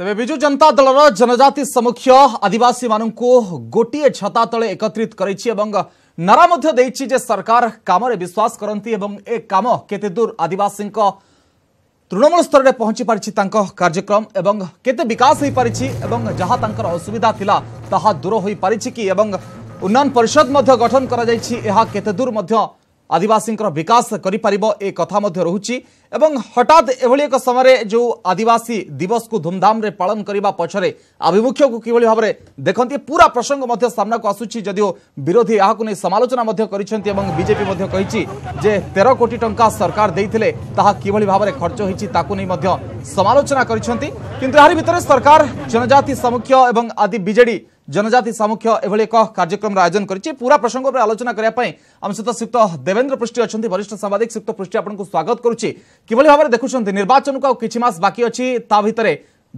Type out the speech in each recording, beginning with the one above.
तेज विजु जनता दल जनजाति सम्मुख्य आदिवासी मान गोटे छता तले एकत्रित कर नारा जे सरकार कमरे विश्वास करती ए कम केूर आदिवासी तृणमूल स्तर में पहुंची पार्टी कार्यक्रम एवं केते विकास हो पारी जहां असुविधा थी ताहा दूर हो पारी कि उन्नयन परिषद गठन करते दूर ଆଦିବାସୀଙ୍କର ବିକାଶ କରିପାରିବ ଏ କଥା ମଧ୍ୟ ରହୁଛି ଏବଂ ହଠାତ୍ ଏଭଳି ଏକ ସମୟରେ ଯେଉଁ ଆଦିବାସୀ ଦିବସକୁ ଧୁମଧାମରେ ପାଳନ କରିବା ପଛରେ ଆଭିମୁଖ୍ୟକୁ କିଭଳି ଭାବରେ ଦେଖନ୍ତି ପୁରା ପ୍ରସଙ୍ଗ ମଧ୍ୟ ସାମ୍ନାକୁ ଆସୁଛି ଯଦିଓ ବିରୋଧୀ ଏହାକୁ ନେଇ ସମାଲୋଚନା ମଧ୍ୟ କରିଛନ୍ତି ଏବଂ ବିଜେପି ମଧ୍ୟ କହିଛି ଯେ ତେର କୋଟି ଟଙ୍କା ସରକାର ଦେଇଥିଲେ ତାହା କିଭଳି ଭାବରେ ଖର୍ଚ୍ଚ ହୋଇଛି ତାକୁ ନେଇ ମଧ୍ୟ ସମାଲୋଚନା କରିଛନ୍ତି କିନ୍ତୁ ଏହାରି ଭିତରେ ସରକାର ଜନଜାତି ସାମୁଖ୍ୟ ଏବଂ ଆଦି ବିଜେଡ଼ି জনজাতি সামুখ্য এভাবে এক কার্যক্রমের আয়োজন করেছে পুরা প্রসঙ্গ উপরে আলোচনা করা আম সহ শ্রীযুক্ত দেবেন্দ্র পৃষ্টি অনেক বরিষ্ঠ সাংবাদিক শ্রীযুক্ত পৃষ্টি আপনার স্বাগত করছি কিভাবে ভাবে দেখুম নির্বাচনক কিছু মাস বাকি অছি তা ভিতরে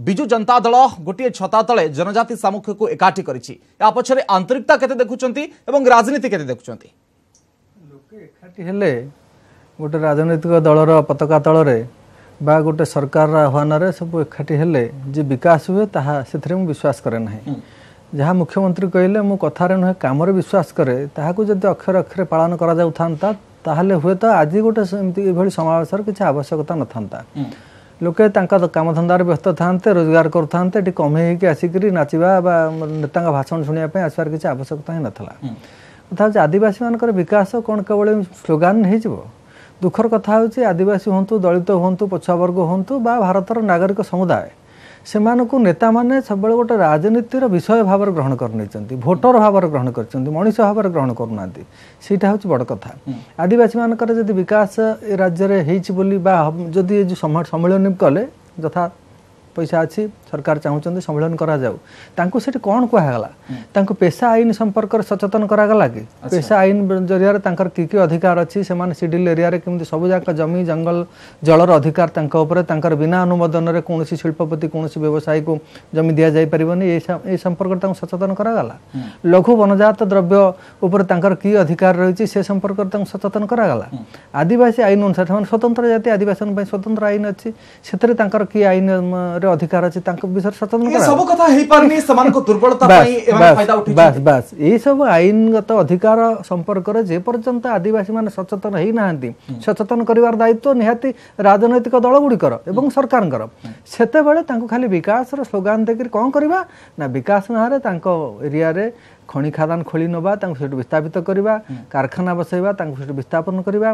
বিজু জনতা দল গোটিয়ে ছতা তলে জনজাতি সামুখ্যকু একাঠি করেছি এ পছরে আন্তরিকতা কেতে দেখুছেন এবং রাজনীতি কেতে দেখুছেন লোকে একাঠি হলে গোটে রাজনৈতিক দলর পতাকা তলরে বা গোটে সরকার আহ্বানরে সব একাঠি হলে যে বিকাশ হুয়ে তাহা সেথিরে মু বিশ্বাস করে না ଯାହା ମୁଖ୍ୟମନ୍ତ୍ରୀ କହିଲେ ମୁଁ କଥାରେ ନୁହେଁ କାମରେ ବିଶ୍ୱାସ କରେ ତାହାକୁ ଯଦି ଅକ୍ଷରେ ଅକ୍ଷରେ ପାଳନ କରାଯାଉଥାନ୍ତା ତାହେଲେ ହୁଏତ ଆଜି ଗୋଟେ ଏମିତି ଏଭଳି ସମାବେଶର କିଛି ଆବଶ୍ୟକତା ନଥାନ୍ତା ଲୋକେ ତାଙ୍କ କାମଧନ୍ଦାରେ ବ୍ୟସ୍ତ ଥାନ୍ତେ ରୋଜଗାର କରୁଥାନ୍ତେ ଏଠି କମେଇ ହେଇକି ଆସିକିରି ନାଚିବା ବା ନେତାଙ୍କ ଭାଷଣ ଶୁଣିବା ପାଇଁ ଆସିବାର କିଛି ଆବଶ୍ୟକତା ହିଁ ନଥିଲା କଥା ହେଉଛି ଆଦିବାସୀମାନଙ୍କର ବିକାଶ କ'ଣ କେବଳ ସ୍ଲୋଗାନ ହେଇଯିବ ଦୁଃଖର କଥା ହେଉଛି ଆଦିବାସୀ ହୁଅନ୍ତୁ ଦଳିତ ହୁଅନ୍ତୁ ପଛୁଆବର୍ଗ ହୁଅନ୍ତୁ ବା ଭାରତର ନାଗରିକ ସମୁଦାୟ ସେମାନଙ୍କୁ ନେତାମାନେ ସବୁବେଳେ ଗୋଟେ ରାଜନୀତିର ବିଷୟ ଭାବରେ ଗ୍ରହଣ କରିନେଇଛନ୍ତି ଭୋଟର ଭାବରେ ଗ୍ରହଣ କରିଛନ୍ତି ମଣିଷ ଭାବରେ ଗ୍ରହଣ କରୁନାହାନ୍ତି ସେଇଟା ହେଉଛି ବଡ଼ କଥା ଆଦିବାସୀମାନଙ୍କର ଯଦି ବିକାଶ ଏ ରାଜ୍ୟରେ ହେଇଛି ବୋଲି ବା ଯଦି ଏ ଯେଉଁ ସମ୍ମିଳନୀ କଲେ ଯଥା ପଇସା ଅଛି সরকার চাহুন সম্মেলন করা যাও তাঁকু সেটি কোণ কুহগলা তাঁকু পেশা আইন সম্পর্কের সচেতন করাগলা কি পেশা আইন জরিয়া তাঁকর কি কি অধিকার অছি সেমানে সিডিউল এরিয়ারে কেমতি সবুজাক জমি জঙ্গল জলর অধিকার তাঁক উপরে তাঁকর বিনা অনুমোদনরে কোণী শিল্পপতি কোণী ব্যবসায়ীকে জমি দিয়া যাই পারিবনি এই সম্পর্কের তাঁকু সচেতন করাগলা লঘু বনজাত দ্রব্য উপরে তাঁকর কি অধিকার রয়েছে সে সম্পর্কের তাঁকু সচেতন করাগলা আদিবাসী আইন অনুসারে সেমানে স্বতন্ত্র জাতি আদিবাসী স্বতন্ত্র আইন অছি সেতরে তাঁকর কি আইনরে অধিকার অছি তাঁক ତାଙ୍କ ବିଷୟରେ ସଚେତନ ସବୁ କଥା ହେଇପାରୁନି ସେମାନଙ୍କ ଦୁର୍ବଳତା ପାଇଁ ବାସ ବାସ ଏଇସବୁ ଆଇନଗତ ଅଧିକାର ସମ୍ପର୍କରେ ଯେପର୍ଯ୍ୟନ୍ତ ଆଦିବାସୀମାନେ ସଚେତନ ହେଇନାହାନ୍ତି ସଚେତନ କରିବାର ଦାୟିତ୍ୱ ନିହାତି ରାଜନୈତିକ ଦଳଗୁଡ଼ିକର ଏବଂ ସରକାରଙ୍କର ସେତେବେଳେ ତାଙ୍କୁ ଖାଲି ବିକାଶର ସ୍ଲୋଗାନ ଦେଇକରି କ'ଣ କରିବା ନା ବିକାଶ ନାଁରେ ତାଙ୍କ ଏରିଆରେ ଖଣି ଖାଦାନ ଖୋଳି ନେବା ତାଙ୍କୁ ସେଠୁ ବିସ୍ଥାପିତ କରିବା କାରଖାନା ବସାଇବା ତାଙ୍କୁ ସେଠୁ ବିସ୍ଥାପନ କରିବା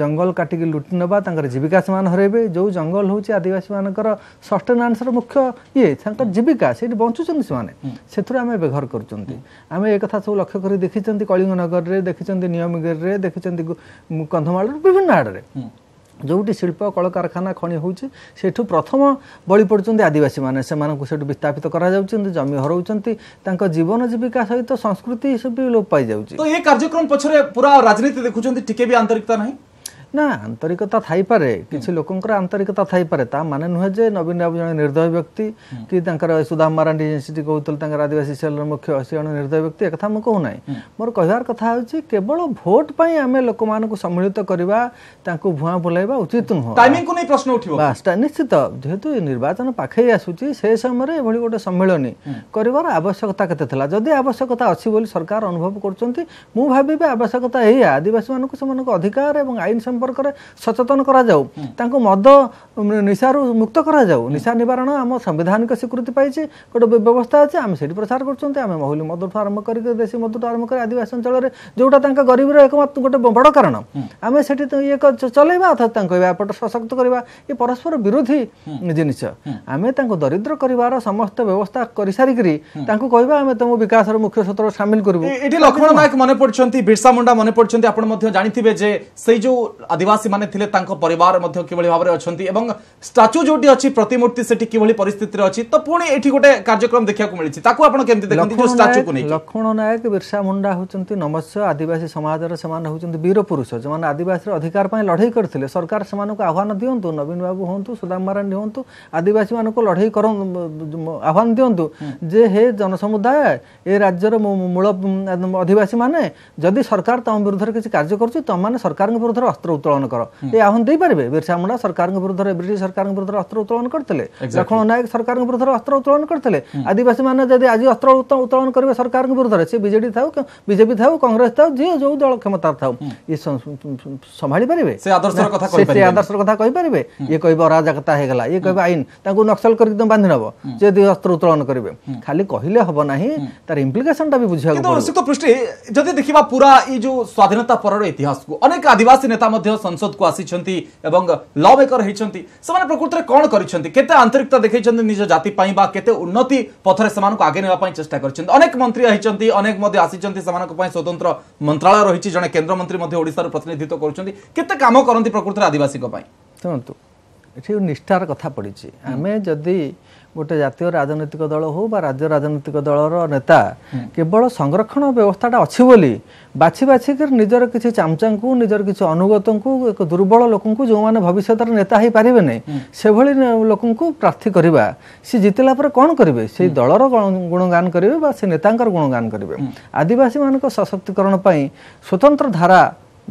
ଜଙ୍ଗଲ କାଟିକି ଲୁଟି ନେବା ତାଙ୍କର ଜୀବିକା ସେମାନେ ହରାଇବେ ଯେଉଁ ଜଙ୍ଗଲ ହେଉଛି ଆଦିବାସୀମାନଙ୍କର ସଷ୍ଟେନାନ୍ସର ମୁଖ୍ୟ ଇଏ ତାଙ୍କର ଜୀବିକା ସେଇଠି ବଞ୍ଚୁଛନ୍ତି ସେମାନେ ସେଥିରୁ ଆମେ ବ୍ୟବହାର କରୁଛନ୍ତି ଆମେ ଏ କଥା ସବୁ ଲକ୍ଷ୍ୟ କରି ଦେଖିଛନ୍ତି କଳିଙ୍ଗନଗରରେ ଦେଖିଛନ୍ତି ନିୟମଗିରିରେ ଦେଖିଛନ୍ତି କନ୍ଧମାଳରେ ବିଭିନ୍ନ ଆଡ଼ରେ जोडि शिल्प कल कारखाना खणिहोस् सुरु प्रथम बलि पडुन्छ आदिवासी मैले सबै विस्थापित गराउँ जमि हराउँछ जीवन जीविका सहित संस्कृति सब लोप तो पाँच कार्यक्रम पछाडि पुरा राजनीति देख्छ भी आन्तरिकता नै ନା ଆନ୍ତରିକତା ଥାଇପାରେ କିଛି ଲୋକଙ୍କର ଆନ୍ତରିକତା ଥାଇପାରେ ତା ମାନେ ନୁହେଁ ଯେ ନବୀନ ବାବୁ ଜଣେ ନିର୍ଦ୍ଦୟ ବ୍ୟକ୍ତି କି ତାଙ୍କର ସୁଦାମ ମାରାଣ୍ଡି ଯେମିତି କହୁଥିଲେ ତାଙ୍କର ଆଦିବାସୀ ସେଲର ମୁଖ୍ୟ ସେ ଜଣେ ନିର୍ଦ୍ଦୟ ବ୍ୟକ୍ତି ଏକଥା ମୁଁ କହୁନାହିଁ ମୋର କହିବାର କଥା ହେଉଛି କେବଳ ଭୋଟ ପାଇଁ ଆମେ ଲୋକମାନଙ୍କୁ ସମ୍ମିଳିତ କରିବା ତାଙ୍କୁ ଭୁଆଁ ବୁଲାଇବା ଉଚିତ ନୁହଁ ଟାଇମିଂକୁ ନେଇ ପ୍ରଶ୍ନ ଉଠିବ ବାସ୍ଟା ନିଶ୍ଚିତ ଯେହେତୁ ନିର୍ବାଚନ ପାଖେଇ ଆସୁଛି ସେ ସମୟରେ ଏଭଳି ଗୋଟେ ସମ୍ମିଳନୀ କରିବାର ଆବଶ୍ୟକତା କେତେ ଥିଲା ଯଦି ଆବଶ୍ୟକତା ଅଛି ବୋଲି ସରକାର ଅନୁଭବ କରୁଛନ୍ତି ମୁଁ ଭାବିବି ଆବଶ୍ୟକତା ଏହା ଆଦିବାସୀମାନଙ୍କୁ ସେମାନଙ୍କ ଅଧିକାର ଏବଂ ଆଇନ ସମ୍ପ ସମ୍ପର୍କରେ ସଚେତନ କରାଯାଉ ତାଙ୍କୁ ମଦ ନିଶାରୁ ମୁକ୍ତ କରାଯାଉ ନିଶା ନିବାରଣ ଆମ ସାମ୍ବିଧାନିକ ସ୍ୱୀକୃତି ପାଇଛି ଗୋଟେ ବ୍ୟବସ୍ଥା ଅଛି ଆମେ ସେଇଠି ପ୍ରଚାର କରୁଛନ୍ତି ଆମେ ମହୁଲି ମଦଠୁ ଆରମ୍ଭ କରିକି ଦେଶୀ ମଦଠୁ ଆରମ୍ଭ କରି ଆଦିବାସୀ ଅଞ୍ଚଳରେ ଯେଉଁଟା ତାଙ୍କ ଗରିବର ଏକ ଗୋଟେ ବଡ଼ କାରଣ ଆମେ ସେଠି ଇଏ ଚଲେଇବା ଅଥବା ତାଙ୍କୁ କହିବା ଏପଟେ ସଶକ୍ତ କରିବା ଇଏ ପରସ୍ପର ବିରୋଧୀ ଜିନିଷ ଆମେ ତାଙ୍କୁ ଦରିଦ୍ର କରିବାର ସମସ୍ତ ବ୍ୟବସ୍ଥା କରିସାରିକରି ତାଙ୍କୁ କହିବା ଆମେ ତମ ବିକାଶର ମୁଖ୍ୟ ସ୍ରୋତ ସାମିଲ କରିବୁ ଏଠି ଲକ୍ଷ୍ମଣ ନାୟକ ମନେ ପଡ଼ିଛନ୍ତି ବିର୍ସା ମୁଣ୍ଡା ମନେ ପଡ଼ିଛନ୍ତି ଆପଣ ମଧ୍ୟ ଜାଣିଥିବେ ଯେ ସେଇ ଯେଉଁ আদিবাসী মানে থিলে তাঙ্ক পরিবার মধ্য কিভাবে ভাবে অনেক এবং স্টাচু যেটি অছি প্রতিমূর্তি সেটি কিভাবে পরিস্থিতির অছি তো পুনি এটি গোটে কার্যক্রম দেখিবাকু মিলিছি তাকু আপন কেমতি দেখନ୍ତି যে স্টাচু কো নেই লক্ষ্মণ নায়ক বিরসা মুন্ডা হচନ୍ତି নমস্য আদিবাসী সমাজের সেমান হচନ୍ତି বীর পুরুষ যেমন আদিবাসীর অধিকার পাই লড়াই করଥିଲେ সরকার সেমানকু আহ্বান দিয়ন্তু নবীন বাবু হন্তু সুদাম মারান্ডি হন্তু আদিবাসী মানক লড়াই কর আহ্বান দিয়ন্তু যে হে জনসমুদায় এ রাজ্যর মূল অধিবাসী মানে যদি সরকার তম বিরুদ্ধে কিছু কার্য করছে তম মানে সরকারଙ୍କ বিরুদ্ধে অস্ত্র ଉତ୍ତୋଳନ କର ଏ ଆହ୍ୱାନ ଦେଇପାରିବେ ବିର୍ସା ମୁଣ୍ଡା ସରକାରଙ୍କ ବିରୁଦ୍ଧରେ ବ୍ରିଟିଶ ସରକାରଙ୍କ ବିରୁଦ୍ଧରେ ଅସ୍ତ୍ର ଉତ୍ତୋଳନ କରିଥିଲେ ଲକ୍ଷ୍ମଣ ନାୟକ ସରକାରଙ୍କ ବିରୁଦ୍ଧରେ ଅସ୍ତ୍ର ଉତ୍ତୋଳନ କରିଥିଲେ ଆଦିବାସୀମାନେ ଯଦି ଆଜି ଅସ୍ତ୍ର ଉତ୍ତୋଳନ କରିବେ ସରକାରଙ୍କ ବିରୁଦ୍ଧରେ ସେ ବିଜେଡି ଥାଉ ବିଜେପି ଥାଉ କଂଗ୍ରେସ ଥାଉ ଯିଏ ଯୋଉ ଦଳ କ୍ଷମତାରେ ଥାଉ ଇଏ ସମ୍ଭାଳି ପାରିବେ ସେ ଆଦର୍ଶର କଥା କହିପାରିବେ ଇଏ କହିବ ଅରାଜକତା ହେଇଗଲା ଇଏ କହିବ ଆଇନ ତାଙ୍କୁ ନକ୍ସଲ କରିକି ତମେ ବାନ୍ଧି ନେବ ଯଦି ଅସ୍ତ୍ର ଉତ୍ତୋଳନ କରିବେ ଖାଲି କହିଲେ ହବ ନାହିଁ ତାର ଇମ୍ପ୍ଲିକେସନଟା ବି ବୁଝିବାକୁ ପଡ଼ିବ ଯଦି ଦେଖିବା ପୁରା ଏଇ ଯୋଉ ସ୍ୱାଧୀନତା ପରର ଇତିହାସକୁ ଅନେକ ଆଦିବାସୀ ନେତା ମଧ୍ୟ ମଧ୍ୟ ସଂସଦକୁ ଆସିଛନ୍ତି ଏବଂ ଲ ମେକର ହୋଇଛନ୍ତି ସେମାନେ ପ୍ରକୃତରେ କ'ଣ କରିଛନ୍ତି କେତେ ଆନ୍ତରିକତା ଦେଖାଇଛନ୍ତି ନିଜ ଜାତି ପାଇଁ ବା କେତେ ଉନ୍ନତି ପଥରେ ସେମାନଙ୍କୁ ଆଗେଇ ନେବା ପାଇଁ ଚେଷ୍ଟା କରିଛନ୍ତି ଅନେକ ମନ୍ତ୍ରୀ ହୋଇଛନ୍ତି ଅନେକ ମଧ୍ୟ ଆସିଛନ୍ତି ସେମାନଙ୍କ ପାଇଁ ସ୍ୱତନ୍ତ୍ର ମନ୍ତ୍ରାଳୟ ରହିଛି ଜଣେ କେନ୍ଦ୍ରମନ୍ତ୍ରୀ ମଧ୍ୟ ଓଡ଼ିଶାର ପ୍ରତିନିଧିତ୍ୱ କରୁଛନ୍ତି କେତେ କାମ କରନ୍ତି ପ୍ରକୃତରେ ଆଦିବାସୀଙ୍କ ପାଇଁ ଶୁଣନ୍ତୁ ଏଠି ନିଷ୍ଠାର କଥା ପଡ଼ିଛି ଆମେ ଯଦି ଗୋଟେ ଜାତୀୟ ରାଜନୈତିକ ଦଳ ହଉ ବା ରାଜ୍ୟ ରାଜନୈତିକ ଦଳର ନେତା କେବଳ ସଂରକ୍ଷଣ ବ୍ୟବସ୍ଥାଟା ଅଛି ବୋଲି ବାଛି ବାଛିକରି ନିଜର କିଛି ଚାମଚାଙ୍କୁ ନିଜର କିଛି ଅନୁଗତଙ୍କୁ ଏକ ଦୁର୍ବଳ ଲୋକଙ୍କୁ ଯେଉଁମାନେ ଭବିଷ୍ୟତରେ ନେତା ହେଇପାରିବେନି ସେଭଳି ଲୋକଙ୍କୁ ପ୍ରାର୍ଥୀ କରିବା ସେ ଜିତିଲା ପରେ କ'ଣ କରିବେ ସେଇ ଦଳର ଗୁଣଗାନ କରିବେ ବା ସେ ନେତାଙ୍କର ଗୁଣଗାନ କରିବେ ଆଦିବାସୀମାନଙ୍କ ସଶକ୍ତିକରଣ ପାଇଁ ସ୍ୱତନ୍ତ୍ର ଧାରା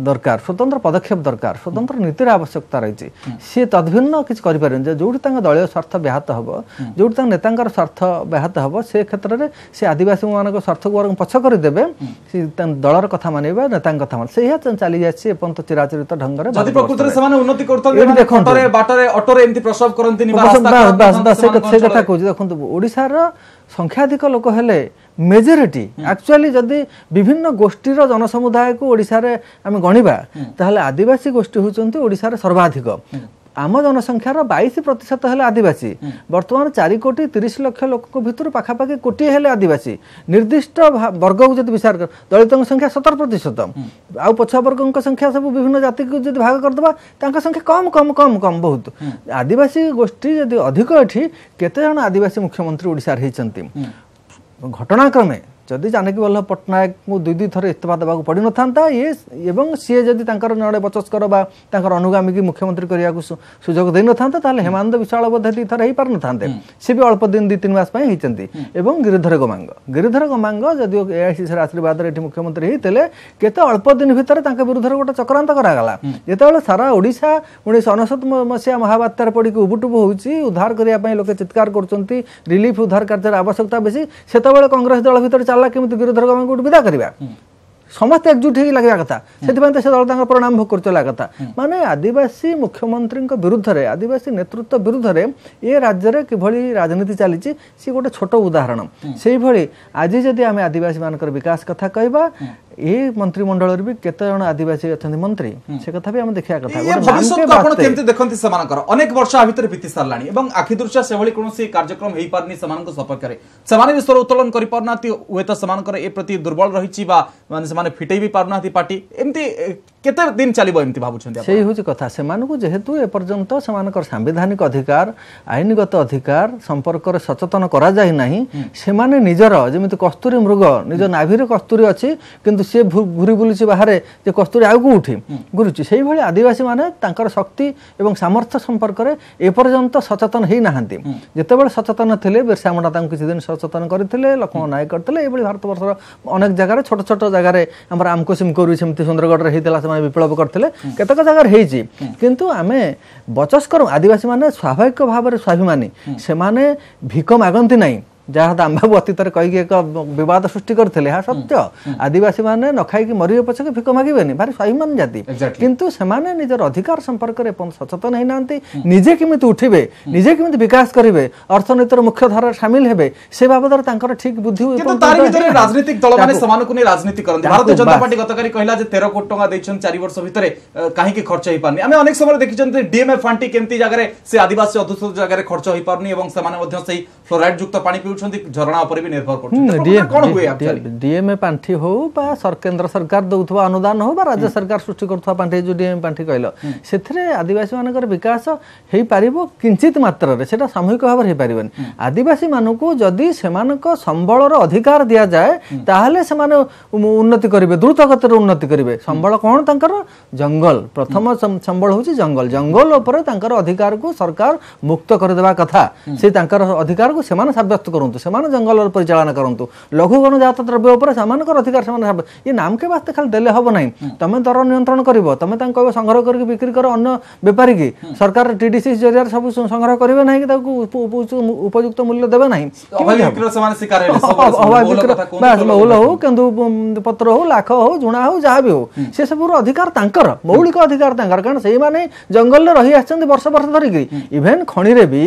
ଦରକାର ସ୍ୱତନ୍ତ୍ର ପଦକ୍ଷେପ ଦରକାର ସ୍ୱତନ୍ତ୍ର ନୀତିର ଆବଶ୍ୟକତା ରହିଛି ସିଏ ତଦ୍ଭିନ୍ନ କିଛି କରିପାରିବେନି ଯେ ଯେଉଁଠି ତାଙ୍କ ଦଳୀୟ ସ୍ୱାର୍ଥ ବ୍ୟାହତ ହେବ ଯେଉଁଠି ତାଙ୍କ ନେତାଙ୍କର ସ୍ୱାର୍ଥ ବ୍ୟାହତ ହେବ ସେ କ୍ଷେତ୍ରରେ ସେ ଆଦିବାସୀମାନଙ୍କ ସ୍ୱାର୍ଥକୁ ବରଂ ପଛ କରିଦେବେ ସେ ତାଙ୍କ ଦଳର କଥା ମାନିବେ ବା ନେତାଙ୍କ କଥା ମାନେ ସେଇଆ ଚାଲି ଯାଇଛି ଏପର୍ଯ୍ୟନ୍ତ ଚିରାଚରିତ ଢଙ୍ଗରେ ଯଦି ପ୍ରକୃତରେ ସେମାନେ ଉନ୍ନତି କରୁଥିଲେ ଦେଖନ୍ତୁ ବାଟରେ ଅଟୋରେ ଏମିତି ପ୍ରସବ କରନ୍ତିନି ସେ କଥା କହୁଛି ଦେଖନ୍ତୁ ଓଡ଼ିଶାର ସଂଖ୍ୟାଧିକ ଲୋକ ହେଲେ মেজরিটি ଆକ୍ଚୁଆଲି ଯଦି ବିଭିନ୍ନ ଗୋଷ୍ଠୀର ଜନସମୁଦାୟକୁ ଓଡ଼ିଶାରେ ଆମେ ଗଣିବା ତାହେଲେ ଆଦିବାସୀ ଗୋଷ୍ଠୀ ହେଉଛନ୍ତି ଓଡ଼ିଶାର ସର୍ବାଧିକ ଆମ ଜନସଂଖ୍ୟାର ବାଇଶ ପ୍ରତିଶତ ହେଲେ ଆଦିବାସୀ ବର୍ତ୍ତମାନ ଚାରି କୋଟି ତିରିଶ ଲକ୍ଷ ଲୋକଙ୍କ ଭିତରୁ ପାଖାପାଖି କୋଟିଏ ହେଲେ ଆଦିବାସୀ ନିର୍ଦ୍ଦିଷ୍ଟ ବର୍ଗକୁ ଯଦି ବିଚାର କର ଦଳିତଙ୍କ ସଂଖ୍ୟା ସତର ପ୍ରତିଶତ ଆଉ ପଛୁଆ ବର୍ଗଙ୍କ ସଂଖ୍ୟା ସବୁ ବିଭିନ୍ନ ଜାତିକୁ ଯଦି ଭାଗ କରିଦେବା ତାଙ୍କ ସଂଖ୍ୟା କମ୍ କମ୍ କମ୍ କମ୍ ବହୁତ ଆଦିବାସୀ ଗୋଷ୍ଠୀ ଯଦି ଅଧିକ ଏଠି କେତେଜଣ ଆଦିବାସୀ ମୁଖ୍ୟମନ୍ତ୍ରୀ ଓଡ଼ିଶାରେ ହେଇଛନ୍ତି ঘটনাক্রমে जति जानकी वल्लभ को दुई दुई थोर इतफा देवको पडि नथाने बचस्कर बाँक अनुगामीक मुख्यमन्त्री गरेको सु हेमा विश्वाड बे दुई थोर है पारे सि अल् दुई तिन गमांग हैन् गिरिधर गमाङ गिरिधर गमाङ जदि एआर आशीर्वाद मुख्यमन्त्री अल्प दिन भित्र विरुद्ध र गोटे चक्रान्त गरागला जे सारा ओडा उनी सय उन मसिहा महावात्यारा पढिक उबुटुबु हुन्छ उद्धार गरेको लोक चित्कार गरुन रिलीफ उद्धार कार्जर आवश्यकता बेसी त्यतै कङ्ग्रेस दलभित्र चाहिँ ବାହାରିଲା କେମିତି ଗିରିଧର ଗମାଙ୍କୁ ଗୋଟେ ବିଦା କରିବା ସମସ୍ତେ ଏକଜୁଟ ହେଇକି ଲାଗିବା କଥା ସେଥିପାଇଁ ତ ସେ ଦଳ ତାଙ୍କର ପ୍ରଣାମ ଭୋଗ କରୁଥିଲା କଥା ମାନେ ଆଦିବାସୀ ମୁଖ୍ୟମନ୍ତ୍ରୀଙ୍କ ବିରୁଦ୍ଧରେ ଆଦିବାସୀ ନେତୃତ୍ୱ ବିରୁଦ୍ଧରେ ଏ ରାଜ୍ୟରେ କିଭଳି ରାଜନୀତି ଚାଲିଛି ସିଏ ଗୋଟେ ଛୋଟ ଉଦାହରଣ ସେହିଭଳି ଆଜି ଯଦି ଆମେ ଆଦିବାସୀମାନଙ୍କର ବିକାଶ କଥା କହିବା ଏ ମନ୍ତ୍ରିମଣ୍ଡଳରେ ବି କେତେ ଜଣ ଆଦିବାସୀ ଅଛନ୍ତି ମନ୍ତ୍ରୀ ସେ କଥା ବି ଆମେ ଦେଖିବା କଥା ଭବିଷ୍ୟତକୁ ଆପଣ କେମିତି ଦେଖନ୍ତି ସେମାନଙ୍କର ଅନେକ ବର୍ଷ ଆ ଭିତରେ ବିତି ସାରିଲାଣି ଏବଂ ଆଖି ଦୃଶ୍ୟ ସେଭଳି କୌଣସି କାର୍ଯ୍ୟକ୍ରମ ହେଇପାରୁନି ସେମାନଙ୍କ ସପକ୍ଷରେ ସେମାନେ ବି ସ୍ୱର ଉତ୍ତୋଳନ କରିପାରୁନାହାନ୍ତି ହୁଏତ ସେମାନଙ୍କର ଏ ପ୍ରତି ଦୁର୍ବଳ ରହିଛି ବା ମାନେ ସେମାନେ ଫିଟେଇ ବି ପାରୁନାହାନ୍ତି ପାର୍ଟି ଏମିତି কেতে দিন চালিব এমতি ভাবুছেন সেই হচ্ছে কথা সেমানকু যেহেতু এপর্যন্ত সেমানকর সাংবিধানিক অধিকার আইনগত অধিকার সম্পর্করে সচেতন করা যায় না সেমানে নিজর যেমিতি কস্তুরী মৃগ নিজ নাভিরে কস্তুরী অছি কিন্তু সে ঘুরি বুলুছি বাহারে যে কস্তুরী আগু উঠি ঘুরুছি সেইভাবে আদিবাসী মানে তাঁকর শক্তি এবং সামর্থ্য সম্পর্করে এপর্যন্ত সচেতন হয়ে না যেতবে সচেতন লে বিরসা মুন্ডা তাঁকু কিছুদিন সচেতন করে লক্ষ্মণ নায়ক করে এইভাবে ভারতবর্ষর অনেক জায়গায় ছোট ছোট জায়গায় আমার আমকো করু সেমতি সুন্দরগড়ে হয়েছিল ସେମାନେ ବିପ୍ଳବ କରିଥିଲେ କେତେକ ଜାଗାରେ ହେଇଛି କିନ୍ତୁ ଆମେ ବଚସ୍କର ଆଦିବାସୀମାନେ ସ୍ୱାଭାବିକ ଭାବରେ ସ୍ୱାଭିମାନୀ ସେମାନେ ଭିକ ମାଗନ୍ତି ନାହିଁ ଯାହା ଦାମ୍ବାବୁ ଅତୀତରେ କହିକି ଏକ ବିବାଦ ସୃଷ୍ଟି କରିଥିଲେ ଏହା ସତ୍ୟ ଆଦିବାସୀମାନେ ନ ଖାଇକି ମରିବେ ପଛକେ ଫିକ ମାଗିବେନି ଭାରି ସ୍ୱାଭିମାନ ଜାତି କିନ୍ତୁ ସେମାନେ ନିଜର ଅଧିକାର ସମ୍ପର୍କରେ ସଚେତନ ହେଇନାହାନ୍ତି ନିଜେ କେମିତି ଉଠିବେ ନିଜେ କେମିତି ବିକାଶ କରିବେ ଅର୍ଥନୀତିର ମୁଖ୍ୟ ଧାରାରେ ସାମିଲ ହେବେ ସେ ବାବଦରେ ତାଙ୍କର ଠିକ ବୁଦ୍ଧି ରାଜନୈତିକ ଦଳମାନେ ସେମାନଙ୍କୁ ନେଇ ରାଜନୀତି କରନ୍ତି ଭାରତୀୟ ଜନତା ପାର୍ଟି ଗତକାଲି କହିଲା ଯେ ତେର କୋଟି ଟଙ୍କା ଦେଇଛନ୍ତି ଚାରି ବର୍ଷ ଭିତରେ କାହିଁକି ଖର୍ଚ୍ଚ ହେଇପାରୁନି ଆମେ ଅନେକ ସମୟରେ ଦେଖିଛନ୍ତି ଡିଏମଏ ଫାଣ୍ଟି କେମିତି ଜାଗାରେ ସେ ଆଦିବାସୀ ଅଧ୍ୟୁଷିତ ଜାଗାରେ ଖର୍ଚ୍ଚ ହେଇପାରୁନି ଏବଂ ସେମାନେ ମଧ୍ୟ ସେଇ ଫ୍ଲୋରାଇଡ ଯୁକ୍ତ ପାଣି ପିଉଛନ୍ତି କରୁଛନ୍ତି ଝରଣା ଉପରେ ବି ନିର୍ଭର କରୁଛନ୍ତି ଡିଏମ୍ଏ ପାଣ୍ଠି ହଉ ବା କେନ୍ଦ୍ର ସରକାର ଦେଉଥିବା ଅନୁଦାନ ହଉ ବା ରାଜ୍ୟ ସରକାର ସୃଷ୍ଟି କରୁଥିବା ପାଣ୍ଠି ଯେଉଁ ଡିଏମ୍ଏ ପାଣ୍ଠି କହିଲ ସେଥିରେ ଆଦିବାସୀମାନଙ୍କର ବିକାଶ ହେଇପାରିବ କିଞ୍ଚିତ ମାତ୍ରାରେ ସେଟା ସାମୂହିକ ଭାବରେ ହେଇପାରିବନି ଆଦିବାସୀମାନଙ୍କୁ ଯଦି ସେମାନଙ୍କ ସମ୍ବଳର ଅଧିକାର ଦିଆଯାଏ ତାହେଲେ ସେମାନେ ଉନ୍ନତି କରିବେ ଦ୍ରୁତ ଗତିରେ ଉନ୍ନତି କରିବେ ସମ୍ବଳ କ'ଣ ତାଙ୍କର ଜଙ୍ଗଲ ପ୍ରଥମ ସମ୍ବଳ ହେଉଛି ଜଙ୍ଗଲ ଜଙ୍ଗଲ ଉପରେ ତାଙ୍କର ଅଧିକାରକୁ ସରକାର ମୁକ୍ତ କରିଦେବା କଥା ସେ ତାଙ୍କର ଅଧିକାରକୁ ସେମାନେ ସାବ୍ୟସ୍ତ କରନ୍ତୁ କରନ୍ତୁ ସେମାନେ ଜଙ୍ଗଲର ପରିଚାଳନା କରନ୍ତୁ ଲଘୁ ଗଣଜାତ ଦ୍ରବ୍ୟ ଉପରେ ସେମାନଙ୍କର ଅଧିକାର ସେମାନେ ଇଏ ନାମକେ ବାସ୍ତେ ଖାଲି ଦେଲେ ହେବ ନାହିଁ ତମେ ଦର ନିୟନ୍ତ୍ରଣ କରିବ ତମେ ତାଙ୍କୁ କହିବ ସଂଗ୍ରହ କରିକି ବିକ୍ରି କର ଅନ୍ୟ ବେପାରୀକି ସରକାର ଟିଡିସି ଜରିଆରେ ସବୁ ସଂଗ୍ରହ କରିବେ ନାହିଁ କି ତାକୁ ଉପଯୁକ୍ତ ମୂଲ୍ୟ ଦେବେ ନାହିଁ ମହୁଲ ହଉ କେନ୍ଦୁ ପତ୍ର ହଉ ଲାଖ ହଉ ଝୁଣା ହଉ ଯାହା ବି ହଉ ସେସବୁର ଅଧିକାର ତାଙ୍କର ମୌଳିକ ଅଧିକାର ତାଙ୍କର କାରଣ ସେଇମାନେ ଜଙ୍ଗଲରେ ରହି ଆସିଛନ୍ତି ବର୍ଷ ବର୍ଷ ଧରିକି ଇଭେନ୍ ଖଣିରେ ବି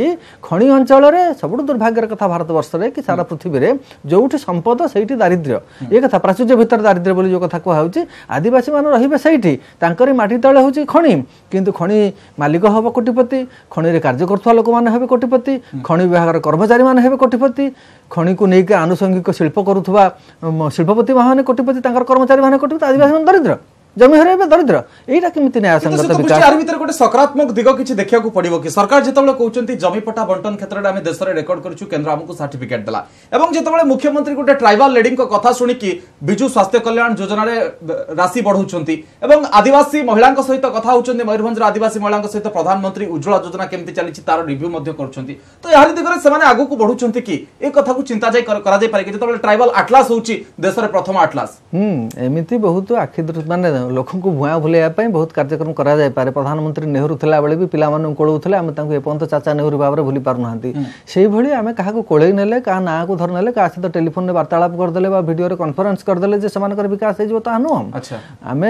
ଖଣି ଅଞ୍ଚଳରେ ସବୁଠୁ ଦୁର୍ଭାଗ୍ୟର କଥା ଭାରତବର୍ଷ ବର୍ଷରେ କି ସାରା ପୃଥିବୀରେ ଯେଉଁଠି ସମ୍ପଦ ସେଇଠି ଦାରିଦ୍ର୍ୟ ଏ କଥା ପ୍ରାଚୁର୍ଯ୍ୟ ଭିତରେ ଦାରିଦ୍ର୍ୟ ବୋଲି ଯେଉଁ କଥା କୁହାହଉଛି ଆଦିବାସୀମାନେ ରହିବେ ସେଇଠି ତାଙ୍କର ମାଟି ତଳ ହେଉଛି ଖଣି କିନ୍ତୁ ଖଣି ମାଲିକ ହେବ କୋଟିପତି ଖଣିରେ କାର୍ଯ୍ୟ କରୁଥିବା ଲୋକମାନେ ହେବେ କୋଟିପତି ଖଣି ବିଭାଗର କର୍ମଚାରୀମାନେ ହେବେ କୋଟିପତି ଖଣିକୁ ନେଇକି ଆନୁଷଙ୍ଗିକ ଶିଳ୍ପ କରୁଥିବା ଶିଳ୍ପପତି ମାନେ କୋଟିପତି ତାଙ୍କର କର୍ମଚାରୀମାନେ କୋଟିପତି ଆଦିବାସୀମାନେ ଦରିଦ୍ର জমি হারাইবে দরিদ্র এইটা কেমিতি ন্যায়সঙ্গত বিকাশ আর ভিতরে গোটে সকারাত্মক দিগ কিছু দেখিବାକୁ পড়িব কি সরকার যেতবেলে কৌচନ୍ତି জমি পটা বণ্টন ক্ষেত্রে আমি দেশরে রেকর্ড করছু কেন্দ্র আমাকে সার্টিফিকেট দেলা এবং যেতবেলে মুখ্যমন্ত্রী গোটে ট্রাইবাল লেডিং কথা শুনিকি বিজু স্বাস্থ্য কল্যাণ যোজনারে রাশি বড়াউছନ୍ତି এবং আদিবাসী মহিলাঙ্ক সহিত কথা হউছନ୍ତି ময়ূরভঞ্জর আদিবাসী মহিলাঙ্ক সহিত প্রধানমন্ত্রী উজ্জ্বলা যোজনা কেমিতি চালিছি তার রিভিউ মধ্যে করছନ୍ତି তো এহারি দিগরে সেমানে আগুকু বড়ুছନ୍ତି কি এই কথাকু চিন্তা যাই করা যাই পারে কি যেতবেলে ট্রাইবাল আটলাস হউছি দেশরে প্রথম আটলাস হুম এমিতি বহুত আখি মানে लोक भूं बुलाई बहुत कार्यक्रम कर प्रधानमंत्री नेहरू थी बेले भी पिला कोलोले आम एपर्त चाचा नेहरू भाव में भूली पार ना हम्म। से आम क्या कोल ने क्या ना को धरने क्या सहित टेलीफोन में वार्तालाप करदे भिडियो कन्फरेन्स करदे से विकास हो नुह आम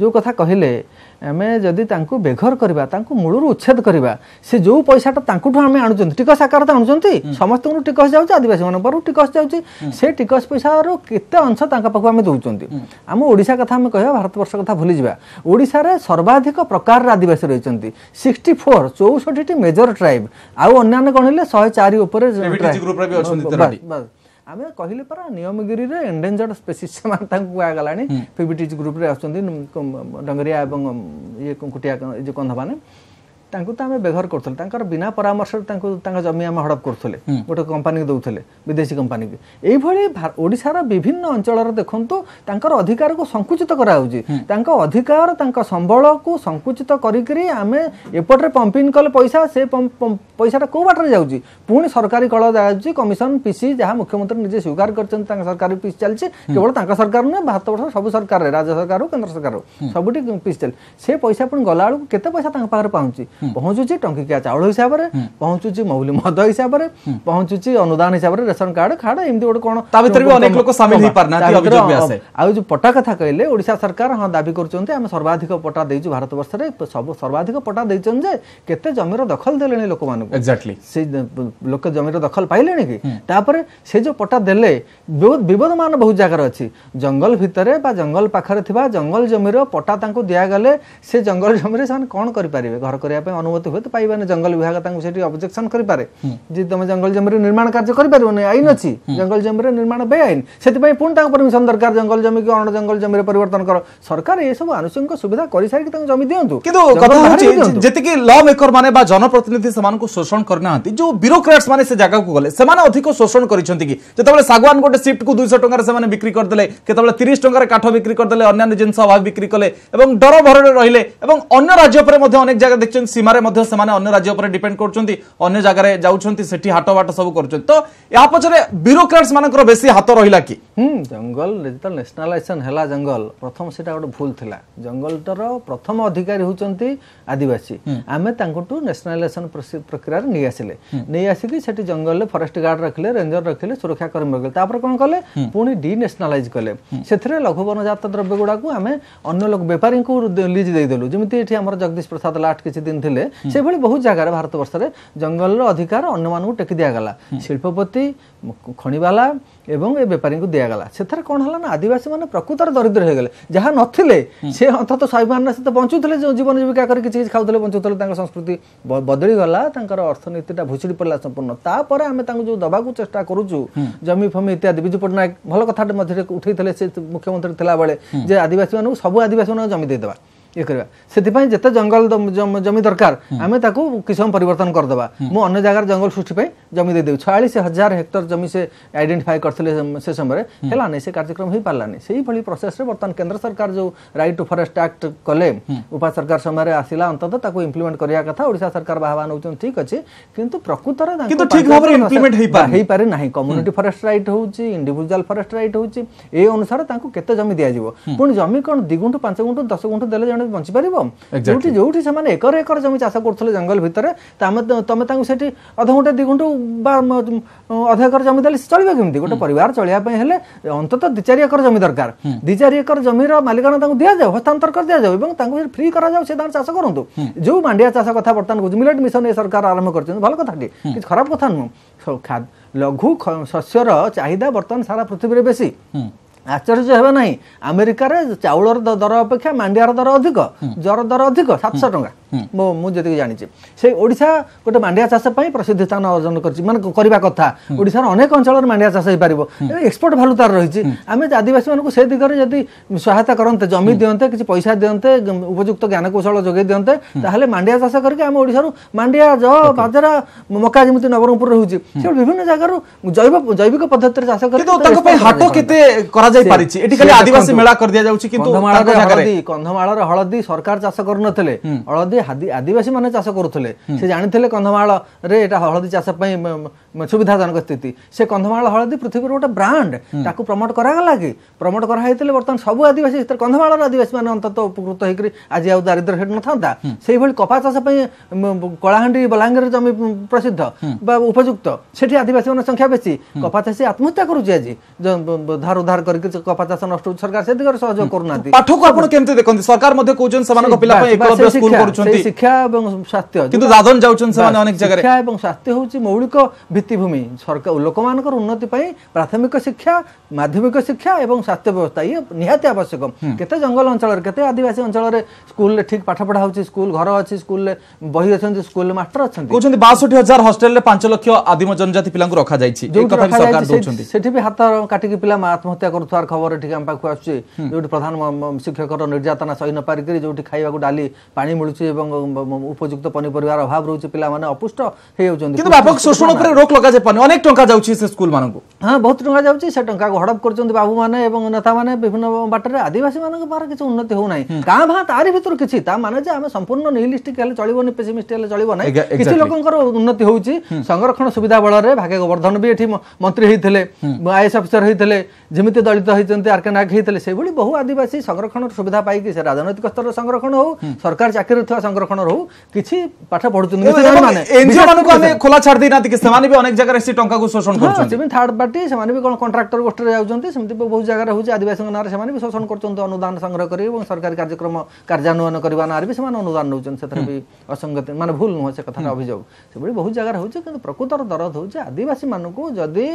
जो कथा कहले ଆମେ ଯଦି ତାଙ୍କୁ ବେଘର କରିବା ତାଙ୍କୁ ମୂଳରୁ ଉଚ୍ଛେଦ କରିବା ସେ ଯେଉଁ ପଇସାଟା ତାଙ୍କଠୁ ଆମେ ଆଣୁଛନ୍ତି ଟିକସ ଆକାର ତ ଆଣୁଛନ୍ତି ସମସ୍ତଙ୍କଠୁ ଟିକସ ଯାଉଛି ଆଦିବାସୀମାନଙ୍କ ପାଖରୁ ଟିକସ ଯାଉଛି ସେ ଟିକସ ପଇସାର କେତେ ଅଂଶ ତାଙ୍କ ପାଖକୁ ଆମେ ଦେଉଛନ୍ତି ଆମ ଓଡ଼ିଶା କଥା ଆମେ କହିବା ଭାରତବର୍ଷ କଥା ଭୁଲିଯିବା ଓଡ଼ିଶାରେ ସର୍ବାଧିକ ପ୍ରକାରର ଆଦିବାସୀ ରହିଛନ୍ତି ସିକ୍ସଟି ଫୋର୍ ଚଉଷଠିଟି ମେଜର ଟ୍ରାଇବ୍ ଆଉ ଅନ୍ୟାନ୍ୟ କ'ଣ ହେଲେ ଶହେ ଚାରି ଉପରେ आमे कि परा नियमगिरी एन्डेन्जर्ड स्पेसिसमा आगला नि फिभिट ग्रुप ले डङरिया इकुटिया कन्थ म ତାଙ୍କୁ ତ ଆମେ ବେଘର କରୁଥିଲେ ତାଙ୍କର ବିନା ପରାମର୍ଶରେ ତାଙ୍କୁ ତାଙ୍କ ଜମି ଆମେ ହଡ଼ପ କରୁଥିଲେ ଗୋଟେ କମ୍ପାନୀକି ଦେଉଥିଲେ ବିଦେଶୀ କମ୍ପାନୀକୁ ଏଇଭଳି ଓଡ଼ିଶାର ବିଭିନ୍ନ ଅଞ୍ଚଳର ଦେଖନ୍ତୁ ତାଙ୍କର ଅଧିକାରକୁ ସଙ୍କୁଚିତ କରାହେଉଛି ତାଙ୍କ ଅଧିକାର ତାଙ୍କ ସମ୍ବଳକୁ ସଙ୍କୁଚିତ କରିକିରି ଆମେ ଏପଟରେ ପମ୍ପିଂ କଲେ ପଇସା ସେ ପଇସାଟା କେଉଁ ବାଟରେ ଯାଉଛି ପୁଣି ସରକାରୀ କଳ ଯାଉଛି କମିଶନ ପିସି ଯାହା ମୁଖ୍ୟମନ୍ତ୍ରୀ ନିଜେ ସ୍ୱୀକାର କରିଛନ୍ତି ତାଙ୍କ ସରକାରୀ ପିସ୍ ଚାଲିଛି କେବଳ ତାଙ୍କ ସରକାର ନୁହେଁ ଭାରତବର୍ଷର ସବୁ ସରକାରରେ ରାଜ୍ୟ ସରକାର ହଉ କେନ୍ଦ୍ର ସରକାର ହଉ ସବୁଠି ପିସ୍ ଚାଲିଛି ସେ ପଇସା ପୁଣି ଗଲାବେଳକୁ କେତେ ପଇସା ତାଙ୍କ ପାଖରେ ପହଞ୍ଚୁଛି ପହଞ୍ଚୁଛି ଟଙ୍କିକିଆ ଚାଉଳ ହିସାବରେ ପହଞ୍ଚୁଛି ମହୁଲି ମଦ ହିସାବରେ ପହଞ୍ଚୁଛି ଅନୁଦାନ ହିସାବରେ ରେସନ କାର୍ଡ ଖାଡ ଏମିତି ଗୋଟେ କଣ ତା ଭିତରେ ବି ଅନେକ ଲୋକ ସାମିଲ ଆଉ ଯୋଉ ପଟା କଥା କହିଲେ ଓଡ଼ିଶା ସରକାର ହଁ ଦାବି କରୁଛନ୍ତି ଆମେ ସର୍ବାଧିକ ପଟା ଦେଇଛୁ ଭାରତ ବର୍ଷରେ ସବୁ ସର୍ବାଧିକ ପଟା ଦେଇଛନ୍ତି ଯେ କେତେ ଜମିର ଦଖଲ ଦେଲେଣି ଲୋକମାନଙ୍କୁ ସେ ଲୋକ ଜମିର ଦଖଲ ପାଇଲେଣି କି ତାପରେ ସେ ଯୋଉ ପଟା ଦେଲେ ବହୁତ ବିବଦମାନ ବହୁତ ଜାଗାରେ ଅଛି ଜଙ୍ଗଲ ଭିତରେ ବା ଜଙ୍ଗଲ ପାଖରେ ଥିବା ଜଙ୍ଗଲ ଜମିର ପଟା ତାଙ୍କୁ ଦିଆଗଲେ ସେ ଜଙ୍ଗଲ ଜମିରେ ସେମାନେ କଣ କରିପାରିବେ ଘର କରିବା ପାଇଁ ଅନୁମତି ହୁଏ ତ ପାଇବାନି ଜଙ୍ଗଲ ବିଭାଗ ତାଙ୍କୁ ସେଠି ଅବଜେକ୍ସନ୍ କରିପାରେ ଯେ ତମେ ଜଙ୍ଗଲ ଜମିରେ ନିର୍ମାଣ କାର୍ଯ୍ୟ କରିପାରିବନି ଆଇନ ଅଛି ଜଙ୍ଗଲ ଜମିରେ ନିର୍ମାଣ ବେଆଇନ ସେଥିପାଇଁ ପୁଣି ତାଙ୍କୁ ପରମିଶନ ଦରକାର ଜଙ୍ଗଲ ଜମିକୁ ଅଣ ଜଙ୍ଗଲ ଜମିରେ ପରିବର୍ତ୍ତନ କର ସରକାର ଏସବୁ ଆନୁଷଙ୍ଗିକ ସୁବିଧା କରିସାରିକି ତାଙ୍କୁ ଜମି ଦିଅନ୍ତୁ କିନ୍ତୁ କଥା ହେଉଛି ଯେତିକି ଲ ମେକର ମାନେ ବା ଜନପ୍ରତିନିଧି ସେମାନଙ୍କୁ ଶୋଷଣ କରିନାହାନ୍ତି ଯୋଉ ବ୍ୟୁରୋକ୍ରାଟ୍ସ ମାନେ ସେ ଜାଗାକୁ ଗଲେ ସେମାନେ ଅଧିକ ଶୋଷଣ କରିଛନ୍ତି କି ଯେତେବେଳେ ଶାଗୁଆନ ଗୋଟେ ସିଫ୍ଟକୁ ଦୁଇଶହ ଟଙ୍କାରେ ସେମାନେ ବିକ୍ରି କରିଦେଲେ କେତେବେଳେ ତିରିଶ ଟଙ୍କାରେ କାଠ ବିକ୍ରି କରିଦେଲେ ଅନ୍ୟାନ୍ୟ ଜିନିଷ ଅଭାବ ବିକ୍ରି କଲେ ଏବଂ ଡର ଭରରେ ରହିଲେ ଏବଂ ଅନ୍ୟ ରାଜ୍ୟ ଉପରେ ମଧ୍ୟ ଅନେକ ଜାଗା ଦେଖିଛନ୍ତି ସୀମାରେ ମଧ୍ୟ ସେମାନେ ଅନ୍ୟ ରାଜ୍ୟ ଉପରେ ଡିପେଣ୍ଡ କରୁଛନ୍ତି ଅନ୍ୟ ଜାଗାରେ ଯାଉଛନ୍ତି ସେଠି ହାଟ ବାଟ ସବୁ କରୁଛନ୍ତି ତ ଏହା ପଛରେ ବ୍ୟୁରୋକ୍ରାଟ୍ସ ମାନଙ୍କର ବେଶୀ ହାତ ରହିଲା କି ହୁଁ ଜଙ୍ଗଲ ଯେତେବେଳେ ନ୍ୟାସନାଲାଇଜେସନ୍ ହେଲା ଜଙ୍ଗଲ ପ୍ରଥମ ସେଟା ଗୋଟେ ଭୁଲ ଥିଲା ଜଙ୍ଗଲର ପ୍ରଥମ ଅଧିକାରୀ ହେଉଛନ୍ତି ଆଦିବାସୀ ଆମେ ତାଙ୍କଠୁ ନ୍ୟାସନାଲାଇଜେସନ୍ ପ୍ରକ୍ରିୟାରେ ନେଇ ଆସିଲେ ନେଇ ଆସିକି ସେଠି ଜଙ୍ଗଲରେ ଫରେଷ୍ଟ ଗାର୍ଡ ରଖିଲେ ରେଞ୍ଜର ରଖିଲେ ସୁରକ୍ଷାକର୍ମୀ ରଖିଲେ ତାପରେ କ'ଣ କଲେ ପୁଣି ଡିନ୍ୟାସନାଲାଇଜ କଲେ ସେଥିରେ ଲଘୁ ବନଜାତ ଦ୍ରବ୍ୟ ଗୁଡ଼ାକୁ ଆମେ ଅନ୍ୟ ଲୋକ ବେପାରୀଙ୍କୁ ଲିଜ୍ ଦେଇଦେଲୁ ଯେମିତି ଏଠି ଆମର ଜଗଦୀଶ ପ୍ରସାଦ ଲାଟ କିଛି ଦିନ ଥିଲେ ସେଭଳି ବହୁତ ଜାଗାରେ ଭାରତବର୍ଷରେ ଜଙ୍ଗଲର ଅଧିକାର ଅନ୍ୟମାନଙ୍କୁ ଟେକି ଦିଆଗଲା ଶିଳ୍ପପତି ଖଣିବାଲା ଏବଂ ଏ ବେପାରୀଙ୍କୁ ଦିଆଗଲା ସେଥିରେ କ'ଣ ହେଲା ନା ଆଦିବାସୀମାନେ ପ୍ରକୃତରେ ଦରିଦ୍ର ହେଇଗଲେ ଯାହା ନଥିଲେ ସେ ଅନ୍ତତଃ ସ୍ୱାଭିମାନ ସହିତ ବଞ୍ଚୁଥିଲେ ଯେଉଁ ଜୀବନ ଜୀବିକା କରି କିଛି କିଛି ଖାଉଥିଲେ ବଞ୍ଚୁଥିଲେ ତାଙ୍କ ସଂସ୍କୃତି ବଦଳିଗଲା ତାଙ୍କର ଅର୍ଥନୀତିଟା ଭୁଷୁଡ଼ି ପଡ଼ିଲା ସମ୍ପୂର୍ଣ୍ଣ ତାପରେ ଆମେ ତାଙ୍କୁ ଯେଉଁ ଦେବାକୁ ଚେଷ୍ଟା କରୁଛୁ ଜମି ଫମି ଇତ୍ୟାଦି ବିଜୁ ପଟ୍ଟନାୟକ ଭଲ କଥାଟେ ମଧ୍ୟରେ ଉଠେଇଥିଲେ ସେ ମୁଖ୍ୟମନ୍ତ୍ରୀ ଥିଲାବେଳେ ଯେ ଆଦିବାସୀମାନଙ୍କୁ ସବୁ ଆଦିବାସୀମାନଙ୍କୁ ଜମି ଦେଇଦେବା ଇଏ କରିବା ସେଥିପାଇଁ ଯେତେ ଜଙ୍ଗଲ ଜମି ଦରକାର ଆମେ ତାକୁ କିଛି ସମୟ ପରିବର୍ତ୍ତନ କରିଦେବା ମୁଁ ଅନ୍ୟ ଜାଗାରେ ଜଙ୍ଗଲ ସୃଷ୍ଟି ପାଇଁ ଜମି ଦେଇଦେବି ଛୟାଳିଶ ହଜାର ହେକ୍ଟର ଜମି ସେ ଆଇଡେଣ୍ଟିଫାଏ କରିଥିଲେ ସେ ସମୟରେ ହେଲାନି ସେ କାର୍ଯ୍ୟକ୍ରମ ହେଇପାରିଲାନି ସେଇଭଳି ପ୍ରୋସେସରେ ବର୍ତ୍ତମାନ କେନ୍ଦ୍ର ସରକାର ଯେଉଁ ରାଇଟ୍ ଟୁ ଫରେଷ୍ଟ ଆକ୍ଟ କଲେ ଉପା ସରକାର ସମୟରେ ଆସିଲା ଅନ୍ତତଃ ତାକୁ ଇମ୍ପ୍ଲିମେଣ୍ଟ କରିବା କଥା ଓଡ଼ିଶା ସରକାର ବାହାବା ନେଉଛନ୍ତି ଠିକ୍ ଅଛି କିନ୍ତୁ ପ୍ରକୃତରେ ହେଇପାରେ ନାହିଁ କମ୍ୟୁନିଟି ଫରେଷ୍ଟ ରାଇଟ୍ ହେଉଛି ଇଣ୍ଡିଭିଜୁଆଲ ଫରେଷ୍ଟ ରାଇଟ୍ ହେଉଛି ଏ ଅନୁସାରେ ତାଙ୍କୁ କେତେ ଜମି ଦିଆଯିବ ପୁଣି ଜମି କ'ଣ ଦୁଇ ଗୁଣ୍ଠୁ ପାଞ୍ଚ ଗୁଣ୍ଠୁ ଦଶ ଗୁଣ୍ଠୁ ଦେଲେ ଜଣେ ଜଙ୍ଗଲରେ ବଞ୍ଚିପାରିବ ଯେଉଁଠି ଯେଉଁଠି ସେମାନେ ଏକର ଏକର ଜମି ଚାଷ କରୁଥିଲେ ଜଙ୍ଗଲ ଭିତରେ ତମେ ତାଙ୍କୁ ସେଠି ଅଧଘଣ୍ଟେ ଦୁଇ ଘଣ୍ଟା ବା ଅଧ ଏକର ଜମି ଦେଲେ ସେ ଚଳିବ କେମିତି ଗୋଟେ ପରିବାର ଚଳିବା ପାଇଁ ହେଲେ ଅନ୍ତତଃ ଦୁଇ ଚାରି ଏକର ଜମି ଦରକାର ଦୁଇ ଚାରି ଏକର ଜମିର ମାଲିକାନା ତାଙ୍କୁ ଦିଆଯାଉ ହସ୍ତାନ୍ତର କରିଦିଆଯାଉ ଏବଂ ତାଙ୍କୁ ଫ୍ରି କରାଯାଉ ସେ ତାଙ୍କର ଚାଷ କରନ୍ତୁ ଯେଉଁ ମାଣ୍ଡିଆ ଚାଷ କଥା ବର୍ତ୍ତମାନ କହୁଛି ମିଲେଟ୍ ମିଶନ ଏ ସରକାର ଆରମ୍ଭ କରିଛନ୍ତି ଭଲ କଥାଟି କିଛି ଖରାପ କଥା ନୁହଁ ଲଘୁ ଶସ୍ୟର ଚାହିଦା ବର୍ତ୍ତମାନ ସାରା ପୃଥିବୀରେ ବେଶୀ ଆଶ୍ଚର୍ଯ୍ୟ ହେବ ନାହିଁ ଆମେରିକାରେ ଚାଉଳର ଦର ଅପେକ୍ଷା ମାଣ୍ଡିଆର ଦର ଅଧିକ ଜର ଦର ଅଧିକ ସାତଶହ ଟଙ୍କା ମୁଁ ଯେତିକି ଜାଣିଛି ସେ ଓଡ଼ିଶା ଗୋଟେ ମାଣ୍ଡିଆ ଚାଷ ପାଇଁ ପ୍ରସିଦ୍ଧ ସ୍ଥାନ ଅର୍ଜନ କରିଛି ମାନେ କରିବା କଥା ଓଡ଼ିଶାର ଅନେକ ଅଞ୍ଚଳରେ ମାଣ୍ଡିଆ ଚାଷ ହେଇପାରିବ ଏକ୍ସପୋର୍ଟ ଭାଲୁ ତାର ରହିଛି ଆମେ ଆଦିବାସୀମାନଙ୍କୁ ସେ ଦିଗରେ ଯଦି ସହାୟତା କରନ୍ତେ ଜମି ଦିଅନ୍ତେ କିଛି ପଇସା ଦିଅନ୍ତେ ଉପଯୁକ୍ତ ଜ୍ଞାନକୌଶଳ ଯୋଗାଇ ଦିଅନ୍ତେ ତାହେଲେ ମାଣ୍ଡିଆ ଚାଷ କରିକି ଆମ ଓଡ଼ିଶାରୁ ମାଣ୍ଡିଆ ଜଅ ବାଜରା ମକା ଯେମିତି ନବରଙ୍ଗପୁର ରହୁଛି ସେଭଳି ବିଭିନ୍ନ ଜାଗାରୁ ଜୈବ ଜୈବିକ ପଦ୍ଧତିରେ ଚାଷ କରି ହାଟ କେତେ କରାଯାଇ ପାରିଛି ଏଠି ଖାଲି ଆଦିବାସୀ ମେଳା କରିଦିଆଯାଉଛି କିନ୍ତୁ କନ୍ଧମାଳର ହଳଦୀ ସରକାର ଚାଷ କରୁନଥିଲେ ହଳଦୀ আদিবাসী মানে চাষ করুলে সে জাঁথিলে কন্ধমাড়ে এটা হলদী চাষ সুবিধাজনক স্থিতি সে কন্ধমাড় হলদী পৃথিবীর গোটে ব্রাণ্ড তাকে প্রমোট করাগলা কি প্রমোট করা হয়েছিল বর্তমান সবু আদিবাসী ভিতরে কন্ধমাড়র আদিবাসী মানে অন্তত উপকৃত হয়েকি আজ আউ দারিদ্র সেটি নথান্তা সেইভাবে কপা চাষ কলাহান্ডি বলাঙ্গীর জমি প্রসিদ্ধ বা উপযুক্ত সেটি আদিবাসী মানুষ সংখ্যা বেশি কপা চাষী আত্মহত্যা করুছে আজ ধার উদ্ধার করি কপা চাষ নষ্ট হচ্ছে সরকার সে দিগরে সহযোগ করুনা পাঠক আপনার কেমতে দেখতে সরকার মধ্যে কৌন সে পিলা একলব্য স্কুল করছেন କହୁଛନ୍ତି ଶିକ୍ଷା ଏବଂ ସ୍ୱାସ୍ଥ୍ୟ କିନ୍ତୁ ଦାଦନ ଯାଉଛନ୍ତି ସେମାନେ ଅନେକ ଜାଗାରେ ଶିକ୍ଷା ଏବଂ ସ୍ୱାସ୍ଥ୍ୟ ହେଉଛି ମୌଳିକ ଭିତ୍ତିଭୂମି ସରକାର ଲୋକମାନଙ୍କର ଉନ୍ନତି ପାଇଁ ପ୍ରାଥମିକ ଶିକ୍ଷା ମାଧ୍ୟମିକ ଶିକ୍ଷା ଏବଂ ସ୍ୱାସ୍ଥ୍ୟ ବ୍ୟବସ୍ଥା ଇଏ ନିହାତି ଆବଶ୍ୟକ କେତେ ଜଙ୍ଗଲ ଅଞ୍ଚଳରେ କେତେ ଆଦିବାସୀ ଅଞ୍ଚଳରେ ସ୍କୁଲରେ ଠିକ୍ ପାଠ ପଢ଼ା ହେଉଛି ସ୍କୁଲ ଘର ଅଛି ସ୍କୁଲରେ ବହି ଅଛନ୍ତି ସ୍କୁଲରେ ମାଷ୍ଟର ଅଛନ୍ତି କହୁଛନ୍ତି ବାଷଠି ହଜାର ହଷ୍ଟେଲରେ ପାଞ୍ଚ ଲକ୍ଷ ଆଦିମ ଜନଜାତି ପିଲାଙ୍କୁ ରଖାଯାଇଛି ସେଠି ବି ହାତ କାଟିକି ପିଲା ଆତ୍ମହତ୍ୟା କରୁଥିବାର ଖବର ଏଠିକି ଆମ ପାଖକୁ ଆସୁଛି ଯୋଉଠି ପ୍ରଧାନ ଶିକ୍ଷକର ନିର୍ଯାତନା ସହି ନ ପାରିକରି ଯୋଉଠି ଖାଇବାକୁ ଡାଲି ପାଣି ମିଳୁଛି এবং উপযুক্ত পনিপরিবার অভাব রয়েছে পিলামানে অপুষ্ট হয়ে যাচ্ছেন কিন্তু বাপক শোষণ উপরে রোক লগা যায় পানি অনেক টঙ্কা যাচ্ছে সে স্কুল মানকু হ্যাঁ বহুত টঙ্কা যাচ্ছে সে টঙ্কা হড়প করছেন বাবু মানে এবং নেতা মানে বিভিন্ন বাটরে আদিবাসী মানক পার কিছু উন্নতি হো নাই কাঁ ভা তারি ভিতর কিছু তা মানে যে আমি সম্পূর্ণ নিহিলিস্টিক হলে চলিবনি পেসিমিস্ট হলে চলিব নাই কিছু লোকঙ্কর উন্নতি হচ্ছে সংরক্ষণ সুবিধা বলরে ভাগে গোবর্ধন বি এটি মন্ত্রী হয়েছে আইএস অফিসর হয়েছে যেমি দলিত হয়েছেন আর কে নাগ হয়েছে সেইভাবে বহু আদিবাসী সংরক্ষণ সুবিধা পাইকি সে রাজনৈতিক স্তরের সংরক্ষণ হোক সরকার চাকরি থাকা ସଂରକ୍ଷଣର ହଉ କିଛି ପାଠ ପଢୁଛନ୍ତି ଏନଜିଓ ମାନଙ୍କୁ ଆମେ ଖୋଲା ଛାଡି ଦେଇନାହାନ୍ତି ସେମାନେ ବି ଅନେକ ଜାଗାରେ ସେ ଟଙ୍କାକୁ ଶୋଷଣ କରୁଛନ୍ତି ସେମିତି ଥାର୍ଡ ପାର୍ଟି ସେମାନେ ବି କ'ଣ କଣ୍ଟ୍ରାକ୍ଟର ଗୋଷ୍ଠୀରେ ଯାଉଛନ୍ତି ସେମିତି ବହୁତ ଜାଗାରେ ହେଉଛି ଆଦିବାସୀଙ୍କ ନାଁରେ ସେମାନେ ବି ଶୋଷଣ କରୁଛନ୍ତି ଅନୁଦାନ ସଂଗ୍ରହ କରି ଏବଂ ସରକାରୀ କାର୍ଯ୍ୟକ୍ରମ କାର୍ଯ୍ୟାନ୍ୱୟନ କରିବା ନାଁରେ ବି ସେମାନେ ଅନୁଦାନ ନେଉଛନ୍ତି ସେଥିରେ ବି ଅସଙ୍ଗତି ମାନେ ଭୁଲ ନୁହଁ ସେ କଥାର ଅଭିଯୋଗ ସେଭଳି ବହୁତ ଜାଗାରେ ହେଉଛି କିନ୍ତୁ ପ୍ରକୃତର ଦରଦ ହେଉଛି ଆଦିବାସୀମାନଙ୍କୁ ଯଦି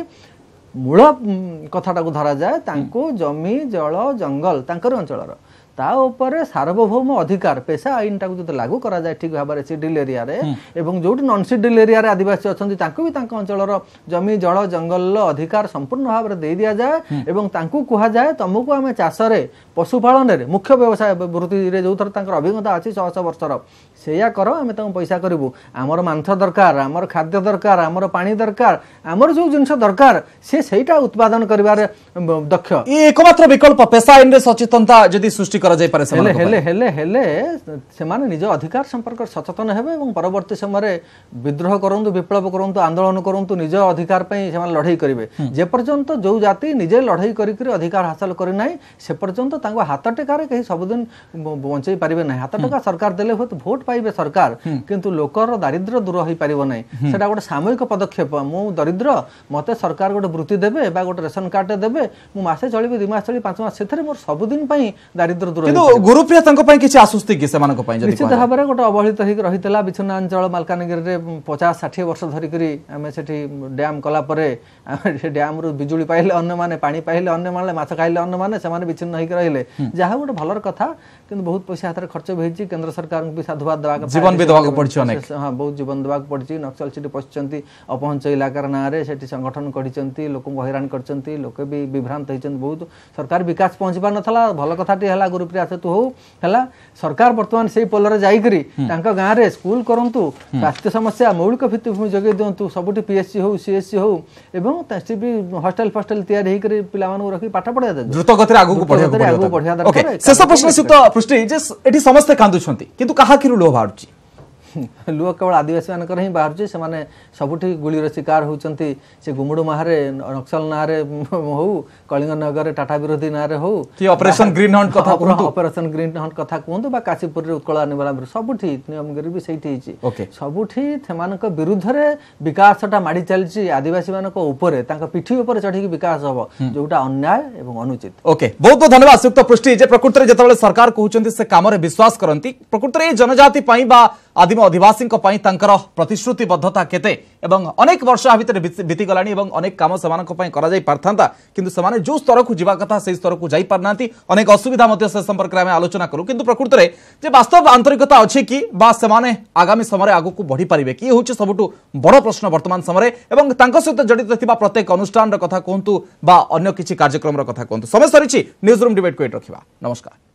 ମୂଳ କଥାଟାକୁ ଧରାଯାଏ ତାଙ୍କୁ ଜମି ଜଳ ଜଙ୍ଗଲ ତାଙ୍କରି ଅଞ୍ଚଳର তা উপরে সার্বভৌম অধিকার পেশা আইনটাকে যদি লাগু করা যায় ঠিক ভাবে সিডিল এরিয়ারে এবং যেটি নন সিডিল এরিয়ারে আদিবাসী অনেক তাঁকু বি তাঁক অঞ্চলর জমি জল জঙ্গল অধিকার সম্পূর্ণ ভাবে দিয়ে দিয়া যায় এবং তাঁকু কুহযায় তমুকু আমি চাষের পশুপালনের মুখ্য ব্যবসায় বৃত্তিরে যেথর তাঁর অভিজ্ঞতা আছে শহ শহ বর্ষর সেয়া কর আমি তাঁকু পয়সা করবু আমার মাংস দরকার আমার খাদ্য দরকার আমার পানি দরকার আমার যে জিনিস দরকার সে সেইটা উৎপাদন করবার দক্ষ এই একমাত্র বিকল্প পেশা আইনরে সচেতনতা যদি সৃষ্টি করা যাই পারে হেলে হেলে হেলে হেলে ସେମାନେ ନିଜ ଅଧିକାର ସମ୍ପର୍କରେ ସଚେତନ ହେବେ ଏବଂ ପରବର୍ତ୍ତୀ ସମୟରେ ବିଦ୍ରୋହ କରନ୍ତୁ ବିପ୍ଳବ କରନ୍ତୁ ଆନ୍ଦୋଳନ କରନ୍ତୁ ନିଜ ଅଧିକାର ପାଇଁ ସେମାନେ ଲଢ଼େଇ କରିବେ ଯେପର୍ଯ୍ୟନ୍ତ ଯେଉଁ ଜାତି ନିଜେ ଲଢ଼େଇ କରିକି ଅଧିକାର ହାସଲ କରିନାହିଁ ସେ ପର୍ଯ୍ୟନ୍ତ ତାଙ୍କ ହାତ ଟେକାରେ କେହି ସବୁଦିନ ବଞ୍ଚେଇ ପାରିବେ ନାହିଁ ହାତ ଟେକା ସରକାର ଦେଲେ ହୁଏତ ଭୋଟ ପାଇବେ ସରକାର କିନ୍ତୁ ଲୋକର ଦାରିଦ୍ର୍ୟ ଦୂର ହେଇପାରିବ ନାହିଁ ସେଟା ଗୋଟେ ସାମୂହିକ ପଦକ୍ଷେପ ମୁଁ ଦରିଦ୍ର ମୋତେ ସରକାର ଗୋଟେ ବୃତ୍ତି ଦେବେ ବା ଗୋଟେ ରେସନ କାର୍ଡଟେ ଦେବେ ମୁଁ ମାସେ ଚଳିବି ଦୁଇ ମାସ ଚଳିବି ପାଞ୍ଚ ମାସ ସେଥିରେ ମୋର ସବୁଦିନ ପାଇଁ ଦାରିଦ୍ର୍ୟ କିନ୍ତୁ ଗୁରୁପ୍ରିୟା ତାଙ୍କ ପାଇଁ କିଛି ଆଶ୍ୱସ୍ତି କି ସେମାନଙ୍କ ପାଇଁ ନିଶ୍ଚିତ ଭାବରେ ଗୋଟେ ଅବହେଳିତ ହେଇକି ରହିଥିଲା ବିଚ୍ଛିନ୍ନ ଅଞ୍ଚଳ ମାଲକାନଗିରିରେ ପଚାଶ ଷାଠିଏ ବର୍ଷ ଧରିକରି ଆମେ ସେଠି ଡ୍ୟାମ୍ କଲା ପରେ ଆମେ ସେ ଡ୍ୟାମ୍ରୁ ବିଜୁଳି ପାଇଲେ ଅନ୍ୟମାନେ ପାଣି ପାଇଲେ ଅନ୍ୟମାନେ ମାଛ ଖାଇଲେ ଅନ୍ୟମାନେ ସେମାନେ ବିଚ୍ଛିନ୍ନ ହେଇକି ରହିଲେ ଯାହା ଗୋଟେ ଭଲର କଥା କିନ୍ତୁ ବହୁତ ପଇସା ହାତରେ ଖର୍ଚ୍ଚ ବି ହେଇଛି କେନ୍ଦ୍ର ସରକାରଙ୍କୁ ବି ସାଧୁବାଦ ଦେବା କଥା ଜୀବନ ବି ଦେବାକୁ ପଡ଼ିଛି ଅନେକ ହଁ ବହୁତ ଜୀବନ ଦେବାକୁ ପଡ଼ିଛି ନକ୍ସଲ ସେଠି ପଶିଛନ୍ତି ଅପହଞ୍ଚ ଇଲାକାର ନାଁରେ ସେଠି ସଂଗଠନ କରିଛନ୍ତି ଲୋକଙ୍କୁ ହଇରାଣ କରିଛନ୍ତି ଲୋକେ ବି ବିଭ୍ରାନ୍ତ ହେଇଛନ୍ତି ବହୁତ ସରକାର ବିକାଶ ପହଞ୍ଚି ପାରିନଥିଲା ଭଲ କଥାଟି ହେଲା ଗୁରୁ ରୂପରେ ଆସତୁ ହଉ ହେଲା ସରକାର ବର୍ତ୍ତମାନ ସେଇ ପୋଲରେ ଯାଇକରି ତାଙ୍କ ଗାଁରେ ସ୍କୁଲ କରନ୍ତୁ ସ୍ୱାସ୍ଥ୍ୟ ସମସ୍ୟା ମୌଳିକ ଭିତ୍ତିଭୂମି ଯୋଗାଇ ଦିଅନ୍ତୁ ସବୁଠି ପିଏସ୍ସି ହଉ ସିଏସ୍ସି ହଉ ଏବଂ ସେ ବି ହଷ୍ଟେଲ ଫଷ୍ଟେଲ ତିଆରି ହେଇକରି ପିଲାମାନଙ୍କୁ ରଖି ପାଠ ପଢେଇବା ଦରକାର ଦ୍ରୁତ ଗତିରେ ଆଗକୁ ଆଗକୁ ପଢେଇବା ଦରକାର ଶେଷ ପ୍ରଶ୍ନ ସହିତ ପୃଷ୍ଟି ଯେ ଏଠି ସମସ୍ତେ କାନ୍ଦୁଛନ୍ତି କିନ୍ତୁ କାହା କିରୁ ଲୋଭ ବାହାରୁଛି ଲୁହ କେବଳ ଆଦିବାସୀମାନଙ୍କର ହିଁ ବାହାରୁଛି ସେମାନେ ସବୁଠି ଗୁଳିର ଶିକାର ହେଉଛନ୍ତି ସେ ଗୁମୁଡୁ ମାହାରେ ନକ୍ସଲ ନାଁରେ ହଉ କଳିଙ୍ଗ ନଗରରେ ଟାଟା ବିରୋଧୀ ନାଁରେ ହଉ କି ଅପରେସନ ଗ୍ରୀନ ହଣ୍ଟ କଥା କୁହନ୍ତୁ ଅପରେସନ ଗ୍ରୀନ ହଣ୍ଟ କଥା କୁହନ୍ତୁ ବା କାଶୀପୁରରେ ଉତ୍କଳ ଆନିବାଲାମ୍ବରେ ସବୁଠି ନିୟମଗିରି ବି ସେଇଠି ହେଇଛି ସବୁଠି ସେମାନଙ୍କ ବିରୁଦ୍ଧରେ ବିକାଶଟା ମାଡ଼ି ଚାଲିଛି ଆଦିବାସୀମାନଙ୍କ ଉପରେ ତାଙ୍କ ପିଠି ଉପରେ ଚଢ଼ିକି ବିକାଶ ହେବ ଯୋଉଟା ଅନ୍ୟାୟ ଏବଂ ଅନୁଚିତ ଓକେ ବହୁତ ବହୁତ ଧନ୍ୟବାଦ ସୁକ୍ତ ପୃଷ୍ଟି ଯେ ପ୍ରକୃତରେ ଯେତେବେଳେ ସରକାର କହୁଛନ୍ତି ସେ କାମରେ ବିଶ୍ୱାସ କରନ୍ତି ପ୍ରକୃତରେ ଏ ଜନଜାତି ପାଇଁ ବା আদিম অধিবাসীঙ্ক পাই তাঙ্কর প্রতিশ্রুতিবদ্ধতা কেতে এবং অনেক বর্ষ আ ভিতরে বিতিগলানি এবং অনেক কাম সে পাই করা যাই পারথান্তা কিন্তু সে যে স্তরকু যা কথা সেই স্তরকু যাই পারনাতি অনেক অসুবিধা সে সম্পর্কে আমি আলোচনা করু কিন্তু প্রকৃতরে যে বাস্তব আন্তরিকতা অনেক কি বা সে আগামী সময় আগুক বড়ি পারে কি হচ্ছে সবুঠু বড় প্রশ্ন বর্তমান সময় এবং তাঁর সহ জড়িত থিবা প্রত্যেক অনুষ্ঠানর কথা কুহতু বা অন্য কিছু কার্যক্রমর কথা কুহতু সময় সরিছি নিউজ রুম ডিবেট কোয়েট রাখা নমস্কার